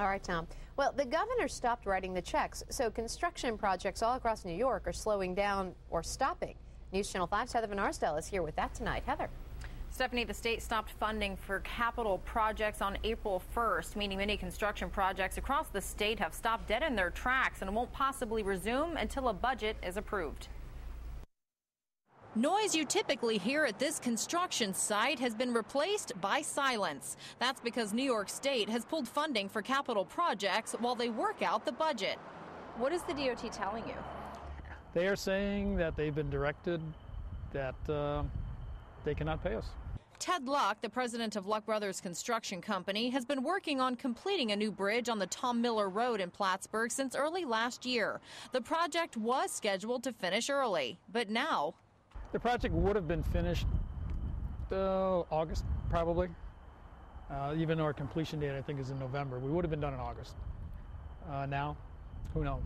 All right, Tom. Well, the governor stopped writing the checks, so construction projects all across New York are slowing down or stopping. News Channel 5's Heather Van Arsdale is here with that tonight. Heather. Stephanie, the state stopped funding for capital projects on April 1st, meaning many construction projects across the state have stopped dead in their tracks and won't possibly resume until a budget is approved. Noise you typically hear at this construction site has been replaced by silence. That's because New York State has pulled funding for capital projects while they work out the budget. What is the DOT telling you? They are saying that they've been directed that uh, they cannot pay us. Ted Luck, the president of Luck Brothers Construction Company, has been working on completing a new bridge on the Tom Miller Road in Plattsburgh since early last year. The project was scheduled to finish early, but now the project would have been finished uh, August, probably. Uh, even though our completion date, I think, is in November. We would have been done in August. Uh, now, who knows?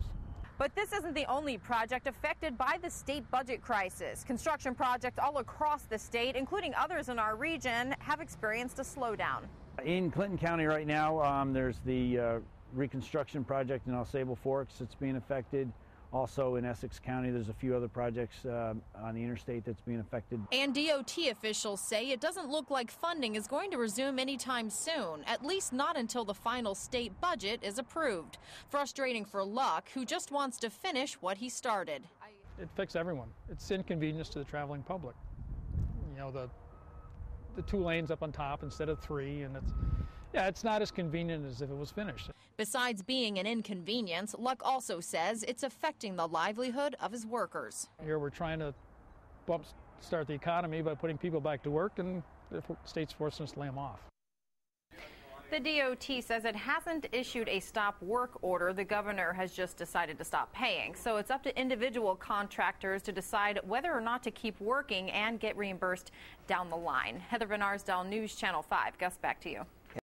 But this isn't the only project affected by the state budget crisis. Construction projects all across the state, including others in our region, have experienced a slowdown. In Clinton County right now, um, there's the uh, reconstruction project in AuSable Forks that's being affected. Also in Essex County, there's a few other projects uh, on the interstate that's being affected. And DOT officials say it doesn't look like funding is going to resume anytime soon, at least not until the final state budget is approved. Frustrating for Luck, who just wants to finish what he started. It affects everyone. It's inconvenience to the traveling public. You know, the the two lanes up on top instead of three, and it's yeah, it's not as convenient as if it was finished. Besides being an inconvenience, Luck also says it's affecting the livelihood of his workers. Here we're trying to bump start the economy by putting people back to work, and the state's forcing us to lay them off. The DOT says it hasn't issued a stop work order. The governor has just decided to stop paying. So it's up to individual contractors to decide whether or not to keep working and get reimbursed down the line. Heather Van Arsdale, News Channel 5. Gus, back to you.